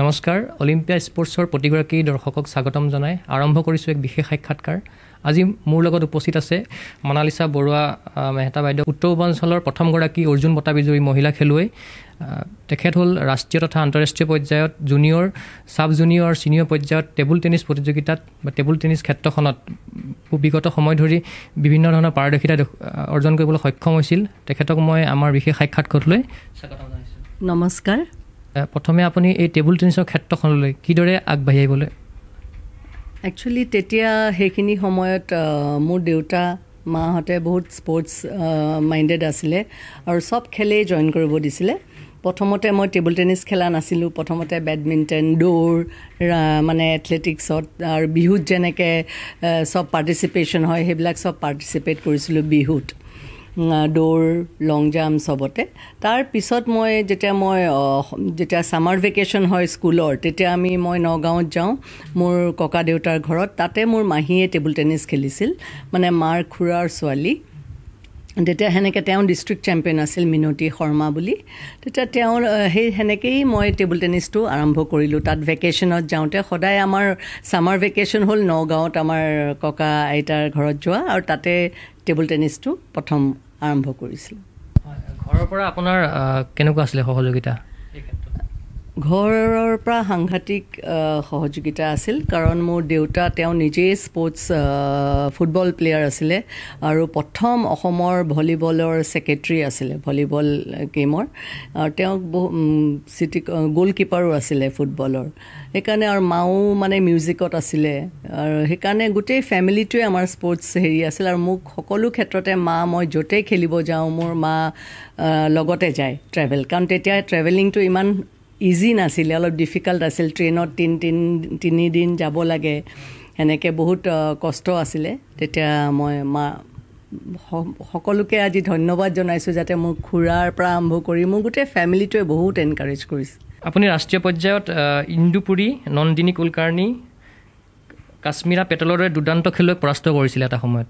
নমস্কাৰ অলিম্পিয়া স্পৰ্টছৰ প্ৰতিগৰাকী দৰ্শকক স্বাগতম জনাই। আৰম্ভ কৰিছোঁ এক বিশেষ সাক্ষাৎকাৰ। আজি মোৰ লগত উপস্থিত আছে মনালিছা বৰুৱা মেহতা বাইদেউ। উত্তৰ পূৰ্বাঞ্চলৰ প্ৰথমগৰাকী অৰ্জুন বঁটা বিজয়ী মহিলা খেলুৱৈ। তেখেত হ'ল ৰাষ্ট্ৰীয় তথা আন্তঃৰাষ্ট্ৰীয় পৰ্যায়ত জুনিয়ৰ ছাব জুনিয়ৰ ছিনিয়ৰ পৰ্যায়ত টেবুল টেনিছ প্ৰতিযোগিতাত বা টেবুল টেনিছ ক্ষেত্ৰখনত বিগত সময় ধৰি বিভিন্ন ধৰণৰ পাৰদৰ্শিতা অৰ্জন কৰিবলৈ সক্ষম হৈছিল। তেখেতক মই আমাৰ বিশেষ সাক্ষাৎকাৰলৈ স্বাগতম জনাইছোঁ। নমস্কাৰ। প্ৰথমে আপুনি এই টেবুল টেনিছৰ ক্ষেত্ৰখনলৈ কিদৰে আগবাঢ়ি আহিবলৈ? একচুৱেলি তেতিয়া সেইখিনি সময়ত মোৰ দেউতা মাহঁতে বহুত স্পৰ্টছ মাইণ্ডেড আছিলে আৰু চব খেলেই জইন কৰিব দিছিলে। প্ৰথমতে মই টেবুল টেনিছ খেলা নাছিলোঁ। প্ৰথমতে বেডমিণ্টন দৌৰ মানে এথলেটিক্সত আৰু বিহুত যেনেকৈ চব পাৰ্টিচিপেশ্যন হয় সেইবিলাক চব পাৰ্টিচিপেট কৰিছিলোঁ বিহুত। দৌৰ লং জাম্প চবতে। তাৰপিছত মই যেতিয়া মই যেতিয়া ছামাৰ ভেকেশ্যন হয় স্কুলৰ তেতিয়া আমি মই নগাঁৱত যাওঁ মোৰ ককা দেউতাৰ ঘৰত। তাতে মোৰ মাহীয়ে টেবুল টেনিছ খেলিছিল মানে মাৰ খুৰাৰ ছোৱালী। তেতিয়া সেনেকৈ তেওঁ ডিষ্ট্ৰিক্ট চেম্পিয়ন আছিল মিনতী শৰ্মা বুলি। তেতিয়া তেওঁৰ সেই সেনেকৈয়ে মই টেবুল টেনিছটো আৰম্ভ কৰিলোঁ। তাত ভেকেশ্যনত যাওঁতে সদায় আমাৰ ছামাৰ ভেকেশ্যন হ'ল নগাঁৱত আমাৰ ককা আইতাৰ ঘৰত যোৱা। আৰু তাতে টেবুল টেনিছটো প্ৰথম আৰম্ভ কৰিছিলোঁ। ঘৰৰ পৰা আপোনাৰ কেনেকুৱা আছিলে সহযোগিতা? ঘৰৰ পৰা সাংঘাতিক সহযোগিতা আছিল। কাৰণ মোৰ দেউতা তেওঁ নিজেই স্পৰ্টছ ফুটবল প্লেয়াৰ আছিলে। আৰু প্ৰথম অসমৰ ভলীবলৰ ছেক্ৰেটৰী আছিলে ভলীবল গেমৰ আৰু তেওঁক বহু চিটি গ'লকিপাৰো আছিলে ফুটবলৰ সেইকাৰণে আৰু মাও মানে মিউজিকত আছিলে। আৰু সেইকাৰণে গোটেই ফেমিলিটোৱে আমাৰ স্পৰ্টছ হেৰি আছিল। আৰু মোক সকলো ক্ষেত্ৰতে মা মই য'তেই খেলিব যাওঁ মোৰ মা লগতে যায় ট্ৰেভেল কাৰণ তেতিয়া ট্ৰেভেলিংটো ইমান ইজি নাছিলে অলপ ডিফিকাল্ট আছিল ট্ৰেইনত তিনি তিন তিনিদিন যাব লাগে। সেনেকৈ বহুত কষ্ট আছিলে। তেতিয়া মই মা সকলোকে আজি ধন্যবাদ জনাইছোঁ যাতে মোৰ খুৰাৰ পৰা আৰম্ভ কৰি মোৰ গোটেই ফেমিলিটোৱে বহুত এনকাৰেজ কৰিছে। আপুনি ৰাষ্ট্ৰীয় পৰ্যায়ত ইন্দুপুৰী নন্দিনী কুলকাৰ্ণী কাশ্মীৰা পেটেলৰ দৰে দুৰ্দান্ত খেলুৱৈক পৰাস্ত কৰিছিলে এটা সময়ত।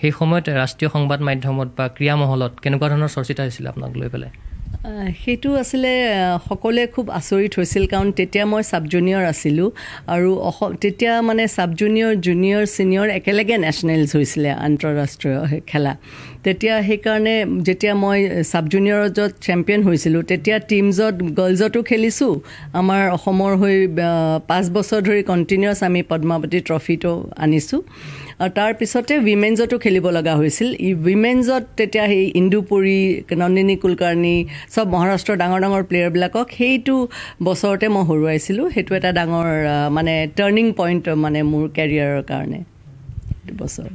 সেই সময়ত ৰাষ্ট্ৰীয় সংবাদ মাধ্যমত বা ক্ৰীড়া মহলত কেনেকুৱা ধৰণৰ চৰ্চিতা হৈছিলে আপোনাক লৈ পেলাই? সেইটো আছিলে সকলোৱে খুব আচৰিত হৈছিল কাৰণ তেতিয়া মই ছাব জুনিয়ৰ আছিলোঁ আৰু অস তেতিয়া মানে ছাব জুনিয়ৰ জুনিয়ৰ ছিনিয়ৰ একেলগে নেশ্যনেলছ হৈছিলে আন্তঃৰাষ্ট্ৰীয় খেলা। তেতিয়া সেইকাৰণে যেতিয়া মই ছাব জুনিয়ৰত চেম্পিয়ন হৈছিলোঁ তেতিয়া টিমছত গাৰ্লছতো খেলিছোঁ। আমাৰ অসমৰ হৈ পাঁচ বছৰ ধৰি কণ্টিনিউৱাছ আমি পদ্মাৱতী ট্ৰফিটো আনিছোঁ। আৰু তাৰপিছতে উইমেনছতো খেলিব লগা হৈছিল। ই উইমেনছত তেতিয়া সেই ইন্দুপুৰী নন্দিনী কুলকাৰ্ণী চব মহাৰাষ্ট্ৰৰ ডাঙৰ ডাঙৰ প্লেয়াৰবিলাকক সেইটো বছৰতে মই হৰুৱাইছিলোঁ। সেইটো এটা ডাঙৰ মানে টাৰ্ণিং পইণ্ট মানে মোৰ কেৰিয়াৰৰ কাৰণে বছৰ।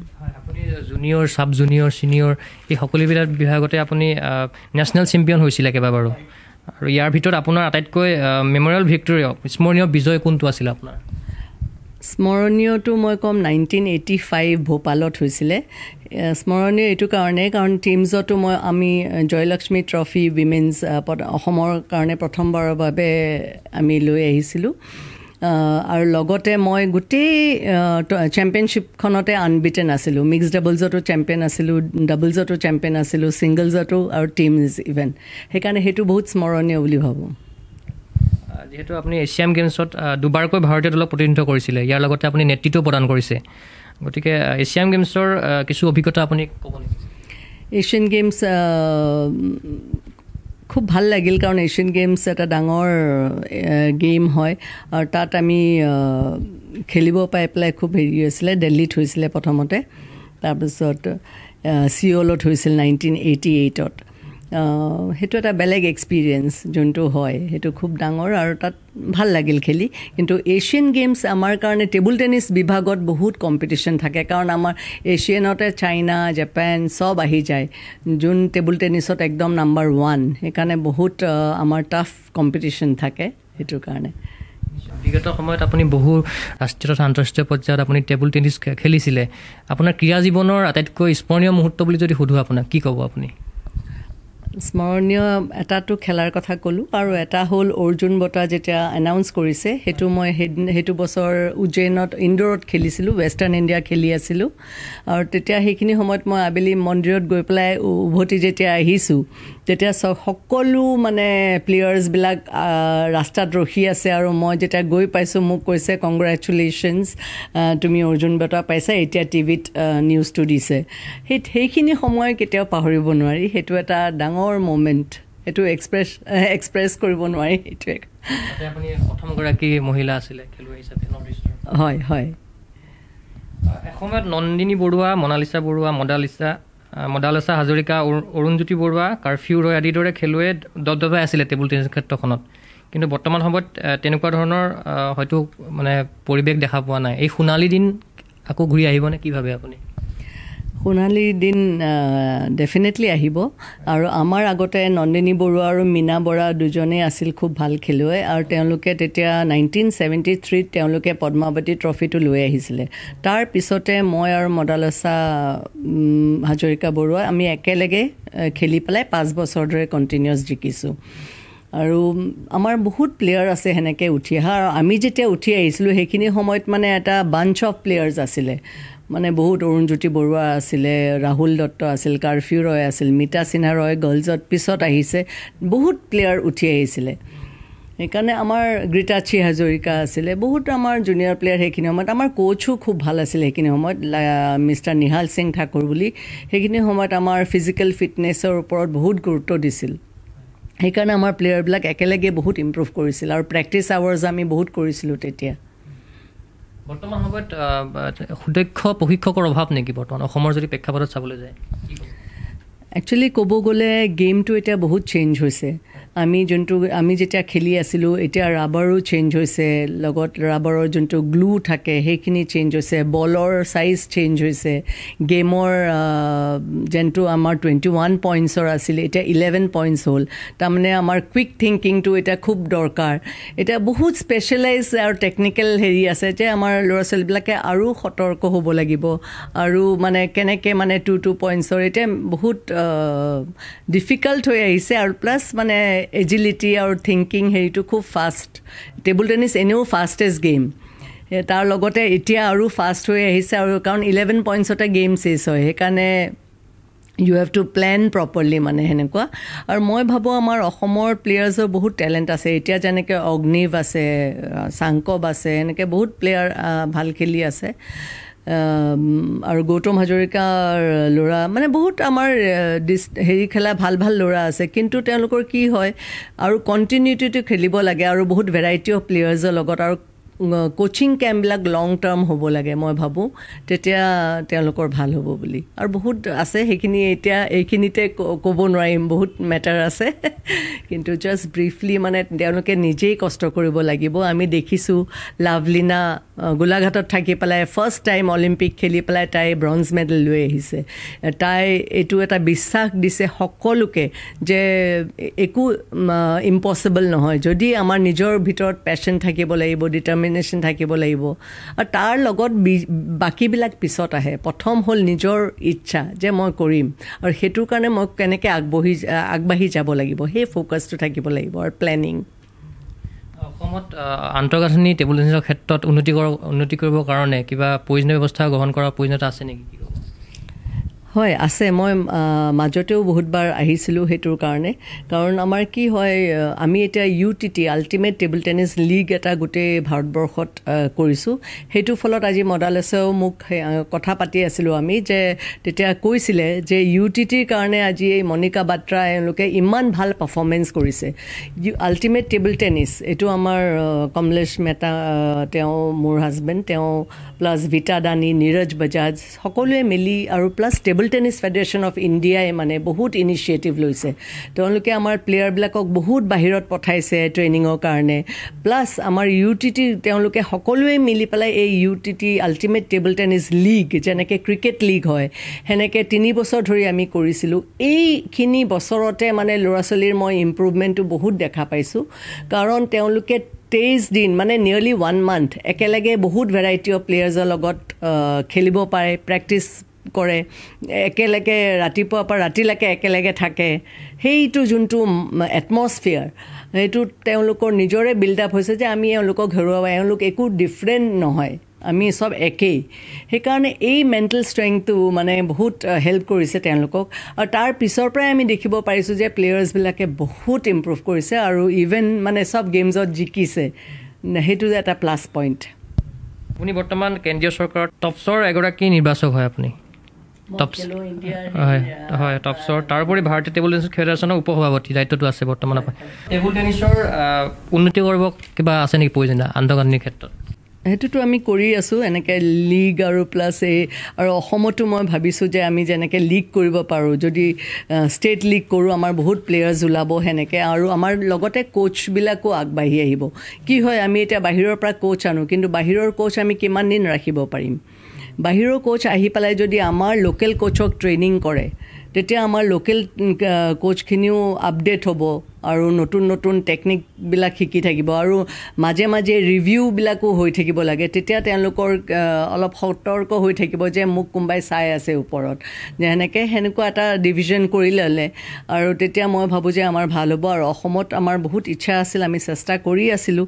জুনিয়ৰ ছাব জুনিয়ৰ ছিনিয়ৰ এই সকলোবিলাক বিভাগতে আপুনি নেশ্যনেল চেম্পিয়ন হৈছিলে কেইবাবাৰো আৰু ইয়াৰ ভিতৰত আপোনাৰ আটাইতকৈ মেমৰিয়েল ভিক্টৰী স্মৰণীয় বিজয় কোনটো আছিলে আপোনাৰ? স্মৰণীয়টো মই ক'ম নাইনটিন এইটি ফাইভ ভূপালত হৈছিলে। স্মৰণীয় এইটো কাৰণেই কাৰণ টিমছতো মই আমি জয়লক্ষ্মী ট্ৰফি উইমেনছ অসমৰ কাৰণে প্ৰথমবাৰৰ বাবে আমি লৈ আহিছিলোঁ। আৰু লগতে মই গোটেই চেম্পিয়নশ্বিপখনতে আনবিটেন আছিলোঁ। মিক্স ডাবলছতো চেম্পিয়ন আছিলোঁ ডাবলছতো চেম্পিয়ন আছিলোঁ ছিংগলছতো আৰু টিমছ ইভেণ্ট সেইকাৰণে সেইটো বহুত স্মৰণীয় বুলি ভাবোঁ। যিহেতু আপুনি এছিয়ান গেমছত দুবাৰকৈ ভাৰতীয় দলক প্ৰতিনিধিত্ব কৰিছিলে ইয়াৰ লগতে আপুনি নেতৃত্ব প্ৰদান কৰিছে। গতিকে এছিয়ান গেমছৰ কিছু অভিজ্ঞতা আপুনি ক'ব নেকি? এছিয়ান গেমছ খুব ভাল লাগিল কাৰণ এছিয়ান গেমছ এটা ডাঙৰ গেম হয়। আৰু তাত আমি খেলিব পাই পেলাই খুব হেৰি হৈছিলে দিল্লীত হৈছিলে প্ৰথমতে। তাৰপিছত চিঅলত হৈছিল নাইনটিন এইটি এইটত। সেইটো এটা বেলেগ এক্সপিৰিয়েঞ্চ যোনটো হয়। সেইটো খুব ডাঙৰ আৰু তাত ভাল লাগিল খেলি। কিন্তু এছিয়ান গেমছ আমাৰ কাৰণে টেবুল টেনিছ বিভাগত বহুত কম্পিটিশ্যন থাকে। কাৰণ আমাৰ এছিয়ানতে চাইনা জাপান চব আহি যায়। যোন টেবুল টেনিছত একদম নাম্বাৰ ওৱান সেইকাৰণে বহুত আমাৰ টাফ কম্পিটিশ্যন থাকে সেইটোৰ কাৰণে। বিগত সময়ত আপুনি বহু ৰাষ্ট্ৰীয় তথা আন্তঃৰাষ্ট্ৰীয় পৰ্যায়ত আপুনি টেবুল টেনিছ খেলিছিলে। আপোনাৰ ক্ৰীড়া জীৱনৰ আটাইতকৈ স্মৰণীয় মুহূৰ্ত বুলি যদি সোধোঁ আপোনাক কি ক'ব আপুনি? স্মৰণীয় এটাটো খেলাৰ কথা ক'লোঁ আৰু এটা হ'ল অৰ্জুন বঁটা যেতিয়া এনাউন্স কৰিছে সেইটো মই সেইদিন সেইটো বছৰ উজ্জয়নত ইন্দোৰত খেলিছিলোঁ ৱেষ্টাৰ্ণ ইণ্ডিয়া খেলি আছিলোঁ। আৰু তেতিয়া সেইখিনি সময়ত মই আবেলি মন্দিৰত গৈ পেলাই উভতি যেতিয়া আহিছোঁ তেতিয়া চ সকলো মানে প্লেয়াৰ্ছবিলাক ৰাস্তাত ৰখি আছে আৰু মই যেতিয়া গৈ পাইছোঁ মোক কৈছে কংগ্ৰেচুলেশ্যনছ তুমি অৰ্জুন বঁটা পাইছা এতিয়া টিভিত নিউজটো দিছে। সেই সেইখিনি সময় কেতিয়াও পাহৰিব নোৱাৰি। সেইটো এটা ডাঙৰ মমেণ্ট সেইটো এক্সপ্ৰেছ এক্সপ্ৰেছ কৰিব নোৱাৰি সেইটোৱে প্ৰথমগৰাকী মহিলা আছিলে খেলুৱৈ হিচাপে হয় হয়। এসময়ত নন্দিনী বৰুৱা মনালিছা বৰুৱা মদালিচা মদালিচা হাজৰিকা অৰুণজ্যোতি বৰুৱা কাৰ্ফিউ ৰয় আদিৰ দৰে খেলুৱৈয়ে দবদবাই আছিলে টেবুল টেনিছ ক্ষেত্ৰখনত। কিন্তু বৰ্তমান সময়ত তেনেকুৱা ধৰণৰ হয়তো মানে পৰিৱেশ দেখা পোৱা নাই। এই সোণালী দিন আকৌ ঘূৰি আহিবনে? কি ভাবে আপুনি? সোণালী দিন ডেফিনেটলি আহিব। আৰু আমাৰ আগতে নন্দিনী বৰুৱা আৰু মীনা বৰা দুজনেই আছিল খুব ভাল খেলুৱৈ। আৰু তেওঁলোকে তেতিয়া নাইনটিন ছেভেণ্টি থ্ৰীত তেওঁলোকে পদ্মাৱতী ট্ৰফিটো লৈ আহিছিলে। তাৰ পিছতে মই আৰু মদালচা হাজৰিকা বৰুৱা আমি একেলগে খেলি পেলাই পাঁচ বছৰ ধৰে কণ্টিনিউৱাছ জিকিছোঁ। আৰু আমাৰ বহুত প্লেয়াৰ আছে সেনেকৈ উঠি অহা। আৰু আমি যেতিয়া উঠি আহিছিলোঁ সেইখিনি সময়ত মানে এটা বাঞ্চ অফ প্লেয়াৰ্ছ আছিলে। মানে বহুত অৰুণজ্যোতি বৰুৱা আছিলে ৰাহুল দত্ত আছিল কাৰ্ফিউ ৰয় আছিল মিতা সিনহা ৰয় গাৰ্লছত পিছত আহিছে বহুত প্লেয়াৰ উঠি আহিছিলে। সেইকাৰণে আমাৰ গীতাক্ষী হাজৰিকা আছিলে বহুত আমাৰ জুনিয়ৰ প্লেয়াৰ সেইখিনি সময়ত আমাৰ কোচো খুব ভাল আছিলে সেইখিনি সময়ত মিষ্টাৰ নিহাল সিং ঠাকুৰ বুলি সেইখিনি সময়ত আমাৰ ফিজিকেল ফিটনেছৰ ওপৰত বহুত গুৰুত্ব দিছিল। সেইকাৰণে আমাৰ প্লেয়াৰবিলাক একেলগে বহুত ইম্প্ৰুভ কৰিছিল আৰু প্ৰেক্টিছ আৱাৰ্ছ আমি বহুত কৰিছিলোঁ তেতিয়া। বৰ্তমান সময়ত সুদক্ষ প্ৰশিক্ষকৰ অভাৱ নেকি বৰ্তমান? অসমৰ যদি প্ৰেক্ষাপটত চাবলৈ যায় একচুৱেলি ক'ব? গ'লে গেমটো এতিয়া বহুত চেঞ্জ হৈছে। আমি যোনটো আমি যেতিয়া খেলি আছিলোঁ এতিয়া ৰাবাৰো চেঞ্জ হৈছে লগত ৰাবাৰৰ যোনটো গ্লু থাকে সেইখিনি চেঞ্জ হৈছে বলৰ চাইজ চেঞ্জ হৈছে গেমৰ যোনটো আমাৰ টুৱেণ্টি ওৱান পইণ্টছৰ আছিলে এতিয়া ইলেভেন পইণ্টছ হ'ল তাৰমানে আমাৰ কুইক থিংকিংটো এতিয়া খুব দৰকাৰ। এতিয়া বহুত স্পেচিয়েলাইজ আৰু টেকনিকেল হেৰি আছে যে আমাৰ ল'ৰা ছোৱালীবিলাকে আৰু সতৰ্ক হ'ব লাগিব আৰু মানে কেনেকৈ মানে টু টু পইণ্টছৰ এতিয়া বহুত ডিফিকাল্ট হৈ আহিছে আৰু প্লাছ মানে এজিলিটি আৰু থিংকিং হেৰিটো খুব ফাষ্ট টেবুল টেনিছ এনেও ফাষ্টেষ্ট গেম তাৰ লগতে এতিয়া আৰু ফাষ্ট হৈ আহিছে আৰু কাৰণ ইলেভেন পইণ্টছতে গেম চেছ হয়। সেইকাৰণে you have to plan properly মানে সেনেকুৱা। আৰু মই ভাবোঁ আমাৰ অসমৰ প্লেয়াৰ্ছৰ বহুত টেলেণ্ট আছে। এতিয়া যেনেকৈ অগ্নিভ আছে চাংকব আছে এনেকৈ বহুত প্লেয়াৰ ভাল খেলি আছে। আৰু গৌতম হাজৰিকাৰ ল'ৰা মানে বহুত আমাৰ ডিচ হেৰি খেলা ভাল ভাল ল'ৰা আছে কিন্তু তেওঁলোকৰ কি হয় আৰু কণ্টিনিউটিটো খেলিব লাগে আৰু বহুত ভেৰাইটি অফ প্লেয়াৰ্ছৰ লগত আৰু কোচিং কেম্পবিলাক লং টাৰ্ম হ'ব লাগে মই ভাবোঁ। তেতিয়া তেওঁলোকৰ ভাল হ'ব বুলি। আৰু বহুত আছে সেইখিনি এতিয়া এইখিনিতে ক'ব নোৱাৰিম বহুত মেটাৰ আছে। কিন্তু জাষ্ট ব্ৰিফলি মানে তেওঁলোকে নিজেই কষ্ট কৰিব লাগিব। আমি দেখিছোঁ লাভলীনা গোলাঘাটত থাকি পেলাই ফাৰ্ষ্ট টাইম অলিম্পিক খেলি পেলাই তাই ব্ৰঞ্জ মেডেল লৈ আহিছে। তাই এইটো এটা বিশ্বাস দিছে সকলোকে যে একো ইম্পচিবল নহয়। যদি আমাৰ নিজৰ ভিতৰত পেচেণ্ট থাকিব লাগিব ডিটাৰমিন ডিটাৰমিনেশ্যন থাকিব লাগিব। আৰু তাৰ লগত বাকীবিলাক পিছত আহে। প্ৰথম হ'ল নিজৰ ইচ্ছা যে মই কৰিম। আৰু সেইটোৰ কাৰণে মই কেনেকৈ আগবাঢ়ি আগবাঢ়ি যাব লাগিব সেই ফ'কাছটো থাকিব লাগিব আৰু প্লেনিং অসমত আন্তঃগাঁথনি টেবুল টেনিছৰ ক্ষেত্ৰত উন্নতি উন্নতি কৰিবৰ কাৰণে কিবা প্ৰয়োজনীয় ব্যৱস্থা গ্ৰহণ কৰাৰ প্ৰয়োজনীয়তা আছে নেকি? হয় আছে। মই মাজতেও বহুতবাৰ আহিছিলোঁ সেইটোৰ কাৰণে। কাৰণ আমাৰ কি হয় আমি এতিয়া U T T ultimate table tennis league এটা গোটেই ভাৰতবৰ্ষত কৰিছোঁ। সেইটোৰ ফলত আজি মডালেছেও মোক কথা পাতি আছিলোঁ আমি যে তেতিয়া কৈছিলে যে ইউ টি টিৰ কাৰণে আজি এই মণিকা বাত্ৰা এওঁলোকে ইমান ভাল পাৰফৰ্মেঞ্চ কৰিছে। আল্টিমেট টেবুল টেনিছ এইটো আমাৰ কমলেশ মেহতা তেওঁ মোৰ হাজবেণ্ড তেওঁ প্লাছ ভিটা দানী নীৰজ বাজাজ সকলোৱে মিলি আৰু plus table tennis federation of ইণ্ডিয়াই মানে বহুত ইনিচিয়েটিভ লৈছে। তেওঁলোকে আমাৰ প্লেয়াৰবিলাকক বহুত বাহিৰত পঠাইছে ট্ৰেইনিঙৰ কাৰণে। প্লাছ আমাৰ ইউ টি টি তেওঁলোকে সকলোৱে মিলি পেলাই এই U T T ultimate table tennis league যেনেকৈ ক্ৰিকেট লীগ হয় সেনেকৈ তিনি বছৰ ধৰি আমি কৰিছিলোঁ। এইখিনি বছৰতে মানে ল'ৰা ছোৱালীৰ মই ইম্প্ৰুভমেণ্টটো বহুত দেখা পাইছোঁ। কাৰণ তেওঁলোকে তেইছ দিন মানে নিয়েৰলি ওৱান মান্থ একেলগে বহুত ভেৰাইটি অফ প্লেয়াৰ্ছৰ লগত খেলিব পাৰে প্ৰেক্টিছ কৰে একেলগে ৰাতিপুৱাৰ পৰা ৰাতিলৈকে একেলগে থাকে। সেইটো যোনটো এটমছফিয়াৰ সেইটো তেওঁলোকৰ নিজৰে বিল্ড আপ হৈছে যে আমি এওঁলোকক হেৰুৱাব এওঁলোক একো ডিফাৰেণ্ট নহয় আমি চব একেই। সেইকাৰণে এই মেণ্টেল ষ্ট্ৰেংথটো মানে বহুত হেল্প কৰিছে তেওঁলোকক। আৰু তাৰ পিছৰ পৰাই আমি দেখিব পাৰিছোঁ যে প্লেয়াৰ্ছবিলাকে বহুত ইম্প্ৰুভ কৰিছে আৰু ইভেন মানে চব গেমছত জিকিছে। সেইটো এটা প্লাছ পইণ্ট আপুনি বৰ্তমান কেন্দ্ৰীয় চৰকাৰত টপছৰ এগৰাকী নিৰ্বাচক হয় আপুনি? হয় টপছৰ তাৰোপৰি ভাৰতীয় টেবুল টেনিছ ফেডাৰেশ্যনৰ উপ সভাপতি দায়িত্বটো আছে বৰ্তমান টেবুল টেনিছৰ উন্নতি কৰিব কিবা আছে নেকি প্ৰয়োজনীয় আন্তঃগাঁথনিৰ ক্ষেত্ৰত? সেইটোতো আমি কৰি আছোঁ এনেকৈ লীগ আৰু প্লাছ এই আৰু অসমতো মই ভাবিছোঁ যে আমি যেনেকৈ লীগ কৰিব পাৰোঁ যদি ষ্টেট লীগ কৰোঁ আমাৰ বহুত প্লেয়াৰ্ছ ওলাব সেনেকৈ আৰু আমাৰ লগতে কোচবিলাকো আগবাঢ়ি আহিব। কি হয় আমি এতিয়া বাহিৰৰ পৰা কোচ আনো কিন্তু বাহিৰৰ কোচ আমি কিমান দিন ৰাখিব পাৰিম? বাহিৰৰ কোচ আহি পেলাই যদি আমাৰ লোকেল কোচক ট্ৰেইনিং কৰে তেতিয়া আমাৰ লোকেল কোচখিনিও আপডেট হ'ব। আৰু নতুন নতুন টেকনিকবিলাক শিকি থাকিব আৰু মাজে মাজে ৰিভিউবিলাকো হৈ থাকিব লাগে। তেতিয়া তেওঁলোকৰ অলপ সতৰ্ক হৈ থাকিব যে মোক কোনোবাই চাই আছে ওপৰত। যে সেনেকৈ সেনেকুৱা এটা ডিভিজন কৰি ল'লে। আৰু তেতিয়া মই ভাবোঁ যে আমাৰ ভাল হ'ব। আৰু অসমত আমাৰ বহুত ইচ্ছা আছিল আমি চেষ্টা কৰি আছিলোঁ।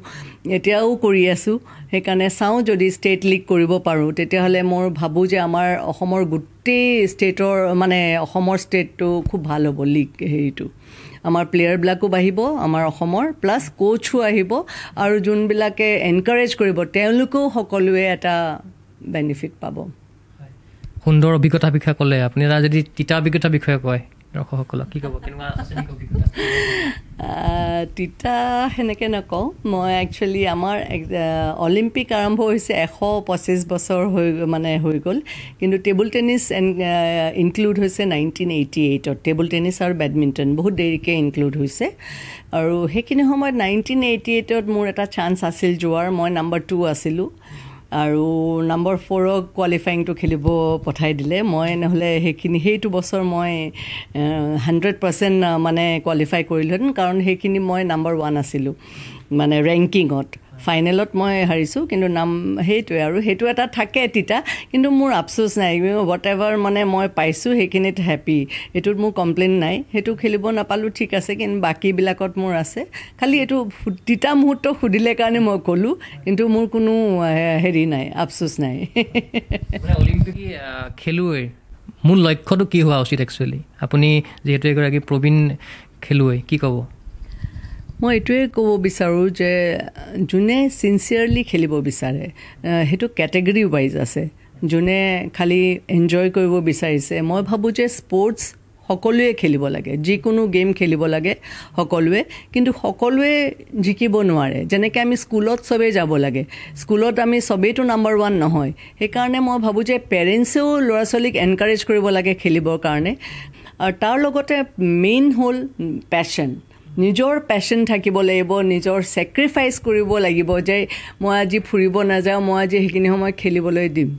এতিয়াও কৰি আছোঁ। সেইকাৰণে চাওঁ যদি ষ্টেট লীগ কৰিব পাৰোঁ। তেতিয়াহ'লে মই ভাবোঁ যে আমাৰ অসমৰ গোটেই ষ্টেটৰ মানে অসমৰ ষ্টেটটো খুব ভাল হ'ব লীগ হেৰিটো। আমাৰ প্লেয়াৰবিলাকো বাঢ়িব আমাৰ অসমৰ প্লাছ কোচো আহিব আৰু যোনবিলাকে এনকাৰেজ কৰিব তেওঁলোকেও সকলোৱে এটা বেনিফিট পাব। সুন্দৰ অভিজ্ঞতাৰ বিষয়ে ক'লে। আপুনি এটা যদি তিতা অভিজ্ঞতাৰ বিষয়ে কয় দৰ্শকসকলক কি ক'ব? কেনেকুৱা তিতা সেনেকৈ নকওঁ। মই একচুৱেলি আমাৰ অলিম্পিক আৰম্ভ হৈছে এশ পঁচিছ বছৰ হৈ মানে হৈ গ'ল। কিন্তু টেবুল টেনিছ ইনক্লুড হৈছে নাইনটিন এইটি এইটত টেবুল টেনিছ আৰু বেডমিণ্টন বহুত দেৰিকৈ ইনক্লুড হৈছে। আৰু সেইখিনি সময়ত নাইনটিন এইটি এইটত মোৰ এটা চান্স আছিল যোৱাৰ। মই নাম্বাৰ টু আছিলোঁ। আৰু নম্বৰ ফ'ৰক কোৱালিফাইংটো খেলিব পঠাই দিলে। মই নহ'লে সেইখিনি সেইটো বছৰ মই হাণ্ড্ৰেড পাৰ্চেণ্ট মানে কোৱালিফাই কৰিলোহেঁতেন। কাৰণ সেইখিনি মই নাম্বাৰ ওৱান আছিলোঁ মানে ৰেংকিঙত ফাইনেলত মই হাৰিছোঁ কিন্তু নাম সেইটোৱে আৰু সেইটো এটা থাকে তিতা কিন্তু মোৰ আফচোচ নাই। হোৱাট এভাৰ মানে মই পাইছোঁ সেইখিনিত হেপী সেইটোত মোৰ কমপ্লেইন নাই। সেইটো খেলিব নাপালোঁ ঠিক আছে কিন্তু বাকীবিলাকত মোৰ আছে। খালি এইটো তিতা মুহূৰ্ত সুধিলে কাৰণে মই ক'লোঁ কিন্তু মোৰ কোনো হেৰি নাই আফচোচ নাই। অলিম্পিক খেলুৱৈৰ মূল লক্ষ্যটো কি হোৱা উচিত একচুৱেলি আপুনি যিহেতু এগৰাকী প্ৰবীণ খেলুৱৈ কি ক'ব? মই এইটোৱে ক'ব বিচাৰোঁ যে যোনে চিনচিয়াৰলি খেলিব বিচাৰে সেইটো কেটেগৰী ৱাইজ আছে। যোনে খালী এনজয় কৰিব বিচাৰিছে মই ভাবোঁ যে স্পৰ্টছ সকলোৱে খেলিব লাগে। যিকোনো গেম খেলিব লাগে সকলোৱে। কিন্তু সকলোৱে জিকিব নোৱাৰে। যেনেকৈ আমি স্কুলত চবেই যাব লাগে। স্কুলত আমি চবেইতো নাম্বাৰ ওৱান নহয়। সেইকাৰণে মই ভাবোঁ যে পেৰেণ্টছেও ল'ৰা ছোৱালীক এনকাৰেজ কৰিব লাগে খেলিবৰ কাৰণে। আৰু তাৰ লগতে মেইন হ'ল পেশ্যন নিজৰ পেশ্যন থাকিব লাগিব নিজৰ ছেক্ৰিফাইচ কৰিব লাগিব যে মই আজি ফুৰিব নাযাওঁ মই আজি সেইখিনি সময় খেলিবলৈ দিম।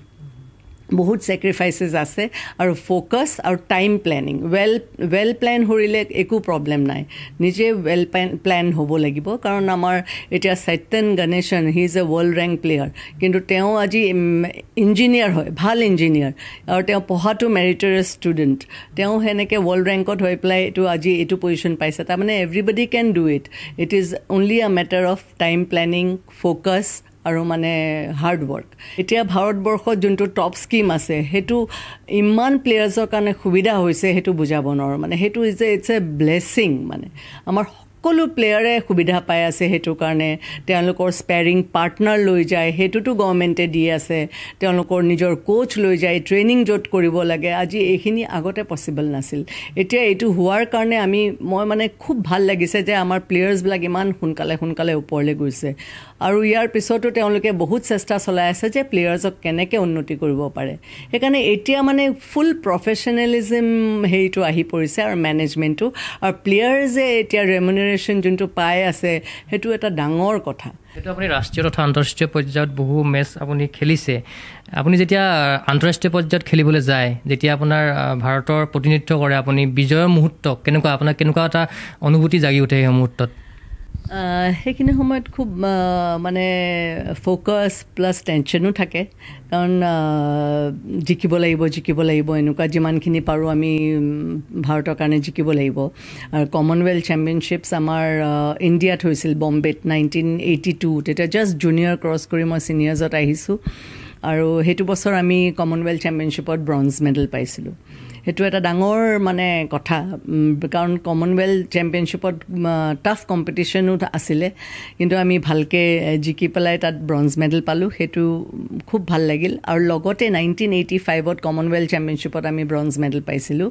বহুত ছেক্ৰিফাইচেছ আছে আৰু ফ'কাছ আৰু time planning well well plan কৰিলে একো প্ৰব্লেম নাই। নিজে ৱেল প্লেন প্লেন হ'ব লাগিব। কাৰণ আমাৰ এতিয়া Satyen Ganesan he is a world rank player কিন্তু তেওঁ আজি ইঞ্জিনিয়াৰ হয় ভাল ইঞ্জিনিয়াৰ আৰু তেওঁ পঢ়াটো মেৰিটৰিয়াছ ষ্টুডেণ্ট তেওঁ সেনেকৈ ৱৰ্ল্ড ৰেংকত হৈ পেলাই এইটো আজি এইটো পজিশ্যন পাইছে। তাৰমানে everybody can do it it is only a matter of time planning focus আৰু মানে হাৰ্ড ৱৰ্ক এতিয়া ভাৰতবৰ্ষত যোনটো টপ স্কিম আছে সেইটো ইমান প্লেয়াৰ্ছৰ কাৰণে সুবিধা হৈছে সেইটো বুজাব নোৱাৰোঁ। মানে সেইটো is a it's a blessing মানে। আমাৰ সকলো প্লেয়াৰে সুবিধা পাই আছে সেইটো কাৰণে। তেওঁলোকৰ স্পেৰিং পাৰ্টনাৰ লৈ যায় সেইটোতো গভৰ্ণমেণ্টে দি আছে। তেওঁলোকৰ নিজৰ কোচ লৈ যায় ট্ৰেইনিং য'ত কৰিব লাগে। আজি এইখিনি আগতে পচিবল নাছিল। এতিয়া এইটো হোৱাৰ কাৰণে আমি মই মানে খুব ভাল লাগিছে যে আমাৰ প্লেয়াৰ্ছবিলাক ইমান সোনকালে সোনকালে ওপৰলৈ গৈছে। আৰু ইয়াৰ পিছতো তেওঁলোকে বহুত চেষ্টা চলাই আছে যে প্লেয়াৰ্ছক কেনেকৈ উন্নতি কৰিব পাৰে। সেইকাৰণে এতিয়া মানে ফুল প্ৰফেচনেলিজিম হেৰিটো আহি পৰিছে আৰু মেনেজমেণ্টটো আৰু প্লেয়াৰ যে এতিয়া ৰেমুনেশ্যন যোনটো পাই আছে সেইটো এটা ডাঙৰ কথা। সেইটো আপুনি ৰাষ্ট্ৰীয় তথা আন্তঃৰাষ্ট্ৰীয় পৰ্যায়ত বহু মেচ আপুনি খেলিছে। আপুনি যেতিয়া আন্তঃৰাষ্ট্ৰীয় পৰ্যায়ত খেলিবলৈ যায় যেতিয়া আপোনাৰ ভাৰতৰ প্ৰতিনিধিত্ব কৰে আপুনি বিজয়ৰ মুহূৰ্তক কেনেকুৱা আপোনাৰ কেনেকুৱা এটা অনুভূতি জাগি উঠে সেই মুহূৰ্তত? সেইখিনি সময়ত খুব মানে ফ'কাছ প্লাছ টেনশ্যনো থাকে। কাৰণ জিকিব লাগিব জিকিব লাগিব এনেকুৱা যিমানখিনি পাৰোঁ আমি ভাৰতৰ কাৰণে জিকিব লাগিব। আৰু কমনৱেলথ চেম্পিয়নশ্বিপছ আমাৰ ইণ্ডিয়াত হৈছিল বম্বেত নাইনটিন এইটি টু তেতিয়া জাষ্ট জুনিয়ৰ ক্ৰছ কৰি মই ছিনিয়ৰ্ছত আহিছোঁ। আৰু সেইটো বছৰ আমি কমনৱেলথ চেম্পিয়নশ্বিপত ব্ৰঞ্জ মেডেল পাইছিলোঁ। সেইটো এটা ডাঙৰ মানে কথা। কাৰণ কমনৱেলথ চেম্পিয়নশ্বিপত টাফ কম্পিটিশ্যনো আছিলে। কিন্তু আমি ভালকৈ জিকি পেলাই তাত ব্ৰঞ্জ মেডেল পালোঁ। সেইটো খুব ভাল লাগিল। আৰু লগতে নাইনটিন এইটি ফাইভত কমনৱেলথ চেম্পিয়নশ্বিপত আমি ব্ৰঞ্জ মেডেল পাইছিলোঁ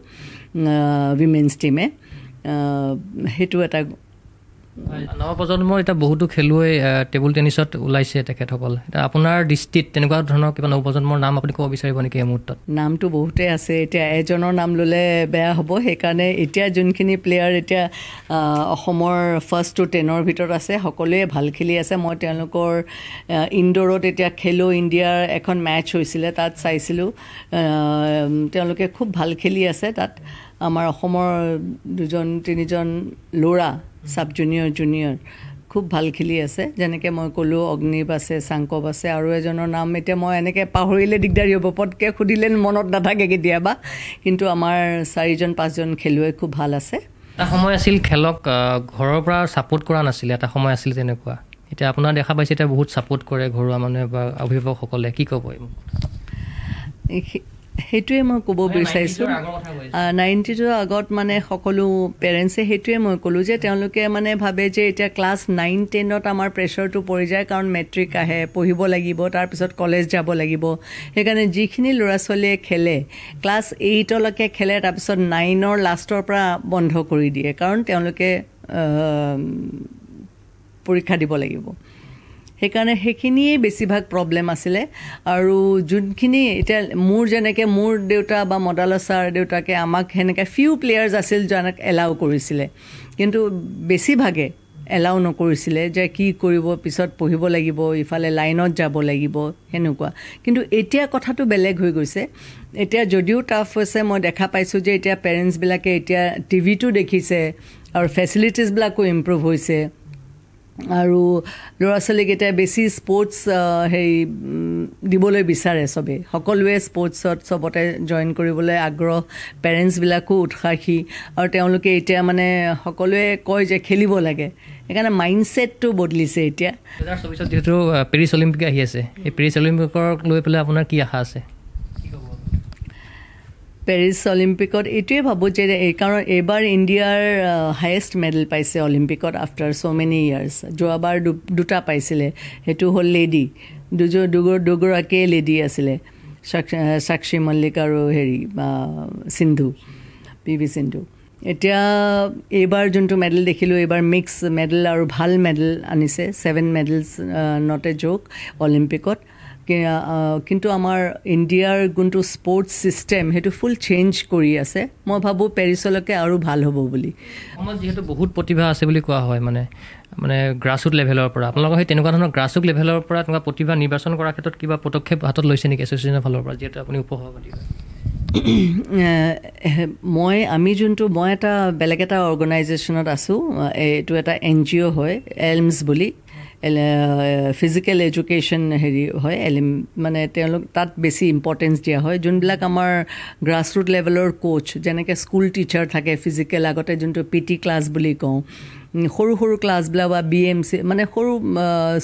উইমেন্স টীমে সেইটো এটা নৱপ্ৰজন্মৰ এতিয়া বহুতো খেলুৱৈ টেবুল টেনিছত ওলাইছে তেখেতসকল। এতিয়া আপোনাৰ দৃষ্টিত তেনেকুৱা ধৰণৰ কিবা নৱপ্ৰজন্মৰ নাম আপুনি ক'ব বিচাৰিব নেকি এই মুহূৰ্তত? নামটো বহুতেই আছে। এতিয়া এজনৰ নাম ল'লে বেয়া হ'ব সেইকাৰণে এতিয়া যোনখিনি প্লেয়াৰ এতিয়া অসমৰ ফাৰ্ষ্ট টু টেনৰ ভিতৰত আছে সকলোৱে ভাল খেলি আছে। মই তেওঁলোকৰ ইনডোৰত এতিয়া খেলো ইণ্ডিয়াৰ এখন মেটচ হৈছিলে তাত চাইছিলোঁ। তেওঁলোকে খুব ভাল খেলি আছে তাত। আমাৰ অসমৰ দুজন তিনিজন ল'ৰা চাব জুনিয়ৰ জুনিয়ৰ খুব ভাল খেলি আছে। যেনেকৈ মই ক'লোঁ অগ্নিপ আছে চাংকব আছে আৰু এজনৰ নাম এতিয়া মই এনেকৈ পাহৰিলে দিগদাৰী হ'ব পটকৈ সুধিলে মনত নাথাকে কেতিয়াবা। কিন্তু আমাৰ চাৰিজন পাঁচজন খেলুৱৈ খুব ভাল আছে। এটা সময় আছিল খেলক ঘৰৰ পৰা ছাপোৰ্ট কৰা নাছিলে এটা সময় আছিল তেনেকুৱা। এতিয়া আপোনাৰ দেখা পাইছে এতিয়া বহুত ছাপোৰ্ট কৰে ঘৰুৱা মানুহে বা অভিভাৱকসকলে কি ক'ব সেইটোৱে মই ক'ব বিচাৰিছোঁ। নাইণ্টি টুৰ আগত মানে সকলো পেৰেণ্টছে সেইটোৱে মই ক'লোঁ যে তেওঁলোকে মানে ভাবে যে এতিয়া ক্লাছ নাইন টেনত আমাৰ প্ৰেছাৰটো পৰি যায় কাৰণ মেট্ৰিক আহে পঢ়িব লাগিব তাৰপিছত কলেজ যাব লাগিব। সেইকাৰণে যিখিনি ল'ৰা ছোৱালীয়ে খেলে ক্লাছ এইটলৈকে খেলে তাৰপিছত নাইনৰ লাষ্টৰ পৰা বন্ধ কৰি দিয়ে। কাৰণ তেওঁলোকে পৰীক্ষা দিব লাগিব। সেইকাৰণে সেইখিনিয়ে বেছিভাগ প্ৰব্লেম আছিলে। আৰু যোনখিনি এতিয়া মোৰ যেনেকৈ মোৰ দেউতা বা মদালা ছাৰ দেউতাকে আমাক সেনেকৈ ফিউ প্লেয়াৰ্ছ আছিল যাক এলাউ কৰিছিলে। কিন্তু বেছিভাগে এলাউ নকৰিছিলে যে কি কৰিব পিছত পঢ়িব লাগিব ইফালে লাইনত যাব লাগিব সেনেকুৱা। কিন্তু এতিয়া কথাটো বেলেগ হৈ গৈছে। এতিয়া যদিও টাফ হৈছে মই দেখা পাইছোঁ যে এতিয়া পেৰেণ্টছবিলাকে এতিয়া টিভিটো দেখিছে আৰু ফেচিলিটিছবিলাকো ইম্প্ৰুভ হৈছে। আৰু ল'ৰা ছোৱালীকেইটাই বেছি স্পৰ্টছ হেৰি দিবলৈ বিচাৰে চবেই সকলোৱে স্পৰ্টছত চবতে জইন কৰিবলৈ আগ্ৰহ পেৰেণ্টছবিলাকো উৎসাহী আৰু তেওঁলোকে এতিয়া মানে সকলোৱে কয় যে খেলিব লাগে। সেইকাৰণে মাইণ্ডছেটটো বদলিছে এতিয়া। দুহেজাৰ চৌবিছত যিহেতু পেৰিছ অলিম্পিক আহি আছে। এই পেৰিছ অলিম্পিকক লৈ পেলাই আপোনাৰ কি আশা আছে? পেৰিছ অলিম্পিকত এইটোৱে ভাবোঁ যে কাৰণ এইবাৰ ইণ্ডিয়াৰ হায়েষ্ট মেডেল পাইছে অলিম্পিকত আফটাৰ ছ' মেনি ইয়াৰ্ছ যোৱাবাৰ দুটা পাইছিলে। সেইটো হ'ল লেডি। দুগৰ দুগৰাকীয়ে লেডি আছিলে। সাক্ষী মল্লিক আৰু হেৰি সিন্ধু পি ভি সিন্ধু। এতিয়া এইবাৰ যোনটো মেডেল দেখিলোঁ এইবাৰ মিক্স মেডেল আৰু ভাল মেডেল আনিছে। Seven medals not a joke অলিম্পিকত। কিন্তু আমাৰ ইণ্ডিয়াৰ যোনটো স্পৰ্টছ ছিষ্টেম সেইটো ফুল চেঞ্জ কৰি আছে। মই ভাবোঁ পেৰিছলৈকে আৰু ভাল হ'ব বুলি। অসমত যিহেতু বহুত প্ৰতিভা আছে বুলি কোৱা হয় মানে মানে গ্ৰাছৰুট লেভেলৰ পৰা। আপোনালোকৰ সেই তেনেকুৱা ধৰণৰ গ্ৰাছৰুট লেভেলৰ পৰা তেনেকুৱা প্ৰতিভা নিৰ্বাচন কৰাৰ ক্ষেত্ৰত কিবা পদক্ষেপ হাতত লৈছে নেকি এছ'চিয়েশ্যনৰ ফালৰ পৰা যিহেতু আপুনি উপসভাপতি মই আমি যোনটো মই এটা বেলেগ এটা অৰ্গেনাইজেশ্যনত আছোঁ এইটো এটা এন জি অ' হয় এলমছ বুলি। ফিজিকেল এডুকেশ্যন হেৰি হয় এলিম মানে তেওঁলোক তাত বেছি ইম্পৰ্টেঞ্চ দিয়া হয়। যোনবিলাক আমাৰ গ্ৰাছৰুট লেভেলৰ কোচ যেনেকৈ স্কুল টিচাৰ থাকে ফিজিকেল আগতে যোনটো পি টি ক্লাছ বুলি কওঁ সৰু সৰু ক্লাছবিলাক বা বি এম চি মানে সৰু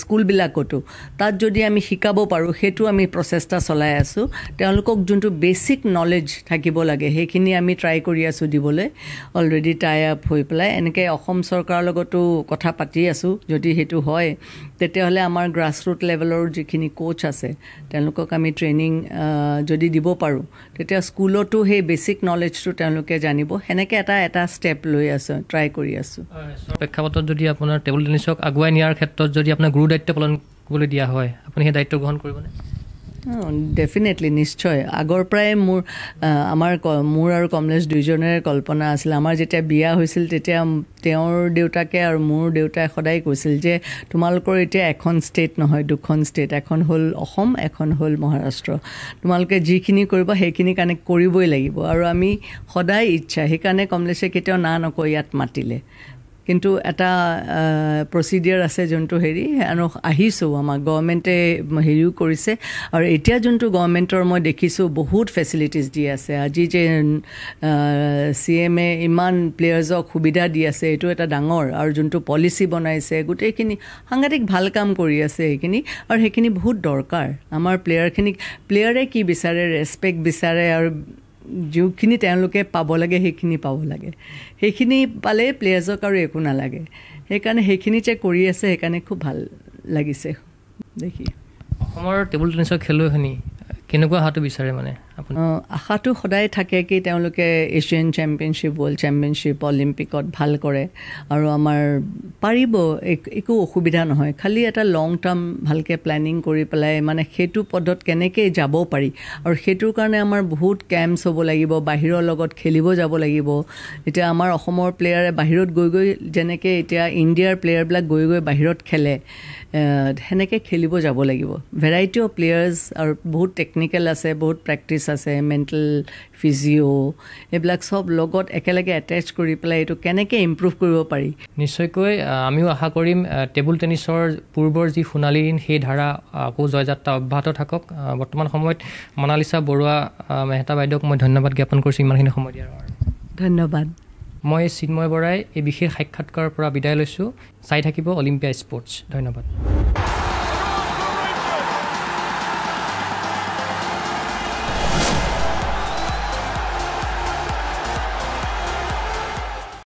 স্কুলবিলাকতো তাত যদি আমি শিকাব পাৰোঁ সেইটো আমি প্ৰচেষ্টা চলাই আছোঁ। তেওঁলোকক যোনটো বেচিক নলেজ থাকিব লাগে সেইখিনি আমি ট্ৰাই কৰি আছোঁ দিবলৈ অলৰেডি টাই আপ হৈ পেলাই। এনেকৈ অসম চৰকাৰৰ লগতো কথা পাতি আছোঁ যদি সেইটো হয় তেতিয়াহ'লে আমাৰ গ্ৰাছৰুট লেভেলৰ যিখিনি কোচ আছে তেওঁলোকক আমি ট্ৰেইনিং যদি দিব পাৰোঁ তেতিয়া স্কুলতো সেই বেচিক নলেজটো তেওঁলোকে জানিব। সেনেকৈ এটা এটা ষ্টেপ লৈ আছোঁ ট্ৰাই কৰি আছোঁ। প্ৰেক্ষাপটত যদি আপোনাৰ টেবুল টেনিছক আগুৱাই নিয়াৰ ক্ষেত্ৰত যদি আপোনাৰ গুৰু দায়িত্ব পালন কৰিবলৈ দিয়া হয় আপুনি সেই দায়িত্ব গ্ৰহণ কৰিবনে? ডেফিনেটলি নিশ্চয়। আগৰ পৰাই মোৰ আমাৰ মোৰ আৰু কমলেশ দুয়োজনেৰে কল্পনা আছিল। আমাৰ যেতিয়া বিয়া হৈছিল তেতিয়া তেওঁৰ দেউতাকে আৰু মোৰ দেউতাই সদায় কৈছিল যে তোমালোকৰ এতিয়া এখন ষ্টেট নহয় দুখন ষ্টেট এখন হ'ল অসম এখন হ'ল মহাৰাষ্ট্ৰ। তোমালোকে যিখিনি কৰিব সেইখিনি কাৰণে কৰিবই লাগিব। আৰু আমি সদায় ইচ্ছা সেইকাৰণে কমলেশে কেতিয়াও না নকয় ইয়াত মাতিলে। কিন্তু এটা প্ৰচিডিয়াৰ আছে যোনটো হেৰি আৰু আহিছোঁ আমাক গভৰ্ণমেণ্টে হেৰিও কৰিছে। আৰু এতিয়া যোনটো গভৰ্ণমেণ্টৰ মই দেখিছোঁ বহুত ফেচিলিটিছ দি আছে। আজি যে চি এম এ ইমান প্লেয়াৰ্ছক সুবিধা দি আছে এইটো এটা ডাঙৰ। আৰু যোনটো পলিচি বনাইছে গোটেইখিনি সাংঘাতিক ভাল কাম কৰি আছে সেইখিনি। আৰু সেইখিনি বহুত দৰকাৰ। আমাৰ প্লেয়াৰখিনিক প্লেয়াৰে কি বিচাৰে ৰেচপেক্ট বিচাৰে আৰু যিখিনি তেওঁলোকে পাব লাগে সেইখিনি পাব লাগে। সেইখিনি পালে প্লেয়াৰ্ছক আৰু একো নালাগে। সেইকাৰণে সেইখিনি যে কৰি আছে সেইকাৰণে খুব ভাল লাগিছে। দেখি। অসমৰ টেবুল টেনিছৰ খেলুৱৈখিনি কেনেকুৱা হোৱাটো বিচাৰে মানে? আশাটো সদায় থাকে কি তেওঁলোকে এছিয়ান চেম্পিয়নশ্বিপ ৱৰ্ল্ড চেম্পিয়নশ্বিপ অলিম্পিকত ভাল কৰে আৰু আমাৰ পাৰিব একো অসুবিধা নহয়। খালি এটা লং টাৰ্ম ভালকৈ প্লেনিং কৰি পেলাই মানে সেইটো পদত কেনেকৈ যাব পাৰি আৰু সেইটোৰ কাৰণে আমাৰ বহুত কেম্পছ হ'ব লাগিব বাহিৰৰ লগত খেলিব যাব লাগিব। এতিয়া আমাৰ অসমৰ প্লেয়াৰে বাহিৰত গৈ গৈ যেনেকৈ এতিয়া ইণ্ডিয়াৰ প্লেয়াৰবিলাক গৈ গৈ বাহিৰত খেলে সেনেকৈ খেলিব যাব লাগিব। ভেৰাইটি অফ প্লেয়াৰ্ছ আৰু বহুত টেকনিকেল আছে বহুত প্ৰেক্টিছ আছে মেণ্টেল ফিজিঅ' এইবিলাক চব লগত একেলগে এটেচ কৰি পেলাই এইটো কেনেকৈ ইম্প্ৰুভ কৰিব পাৰি? নিশ্চয়কৈ আমিও আশা কৰিম টেবুল টেনিছৰ পূৰ্বৰ যি সোণালী দিন সেই ধাৰা আকৌ জয়যাত্ৰা অব্যাহত থাকক। বৰ্তমান সময়ত মনালিছা বৰুৱা মেহতা বাইদেউক মই ধন্যবাদ জ্ঞাপন কৰিছোঁ ইমানখিনি সময় দিয়াৰ ধন্যবাদ। মই চিন্ময় বৰাই এই বিশেষ সাক্ষাৎকাৰৰ পৰা বিদায় লৈছোঁ। চাই থাকিব অলিম্পিয়া স্পৰ্টছ। ধন্যবাদ।